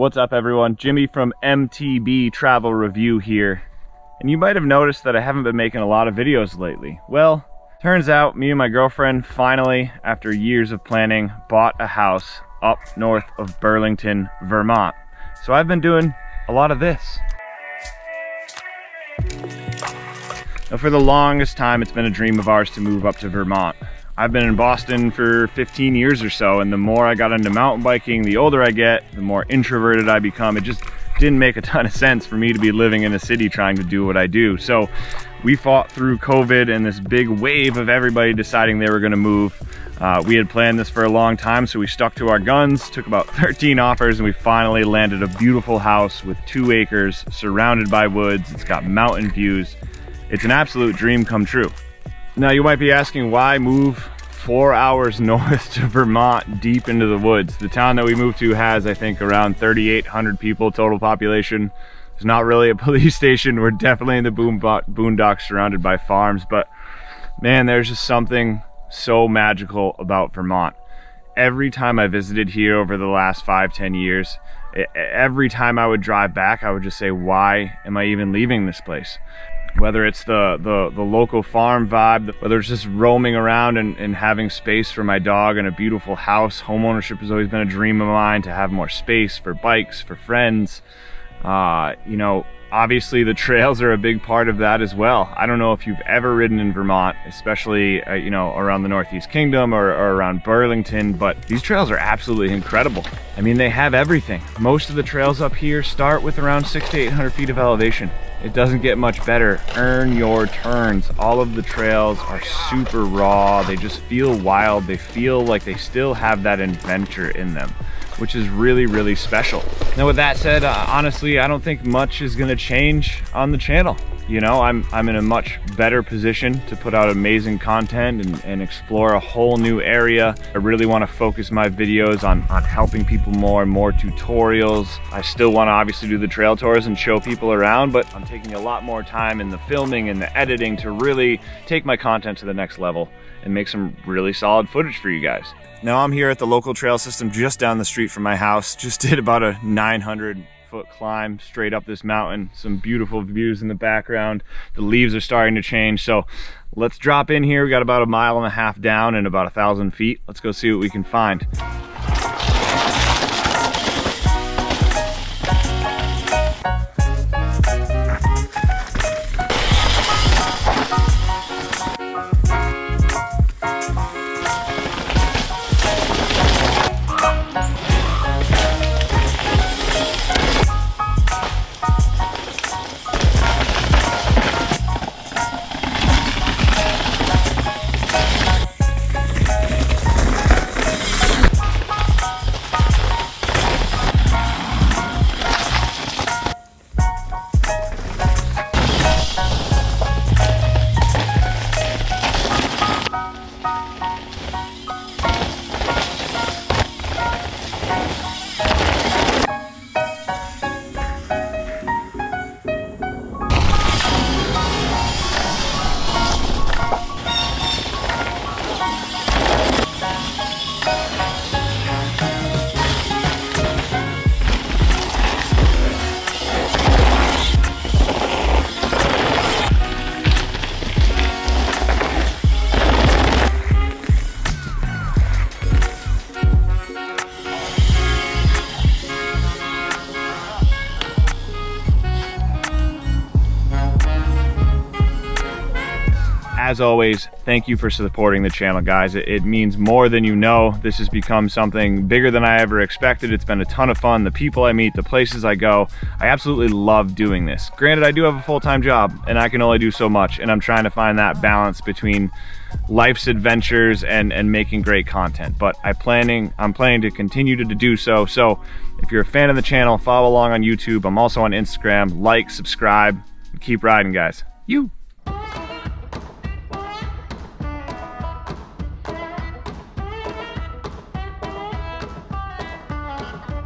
What's up everyone? Jimmy from MTB Travel Review here. And you might have noticed that I haven't been making a lot of videos lately. Well, turns out me and my girlfriend finally, after years of planning, bought a house up north of Burlington, Vermont. So I've been doing a lot of this. Now for the longest time, it's been a dream of ours to move up to Vermont. I've been in Boston for 15 years or so, and the more I got into mountain biking, the older I get, the more introverted I become. It just didn't make a ton of sense for me to be living in a city trying to do what I do. So we fought through COVID and this big wave of everybody deciding they were gonna move. Uh, we had planned this for a long time, so we stuck to our guns, took about 13 offers, and we finally landed a beautiful house with two acres, surrounded by woods. It's got mountain views. It's an absolute dream come true. Now you might be asking why move four hours north to Vermont deep into the woods. The town that we moved to has, I think, around 3,800 people total population. There's not really a police station. We're definitely in the boondocks surrounded by farms, but man, there's just something so magical about Vermont. Every time I visited here over the last five, ten years, every time I would drive back, I would just say, why am I even leaving this place? Whether it's the, the, the, local farm vibe, whether it's just roaming around and, and having space for my dog and a beautiful house. Homeownership has always been a dream of mine to have more space for bikes, for friends. Uh, you know, obviously the trails are a big part of that as well. I don't know if you've ever ridden in Vermont, especially, uh, you know, around the Northeast Kingdom or, or, around Burlington, but these trails are absolutely incredible. I mean, they have everything. Most of the trails up here start with around six to 800 feet of elevation. It doesn't get much better. Earn your turns. All of the trails are super raw. They just feel wild. They feel like they still have that adventure in them which is really, really special. Now with that said, uh, honestly, I don't think much is gonna change on the channel. You know, I'm, I'm in a much better position to put out amazing content and, and explore a whole new area. I really wanna focus my videos on, on helping people more and more tutorials. I still wanna obviously do the trail tours and show people around, but I'm taking a lot more time in the filming and the editing to really take my content to the next level and make some really solid footage for you guys. Now I'm here at the local trail system just down the street from my house. Just did about a 900 foot climb straight up this mountain. Some beautiful views in the background. The leaves are starting to change. So let's drop in here. We got about a mile and a half down and about a thousand feet. Let's go see what we can find. As always, thank you for supporting the channel, guys. It, it, means more than you know. This has become something bigger than I ever expected. It's been a ton of fun. The people I meet, the places I go, I absolutely love doing this. Granted, I do have a full-time job and I can only do so much and I'm trying to find that balance between life's adventures and, and making great content. But I planning, I'm planning to continue to, to do so. So if you're a fan of the channel, follow along on YouTube. I'm also on Instagram. Like, subscribe, keep riding, guys. You.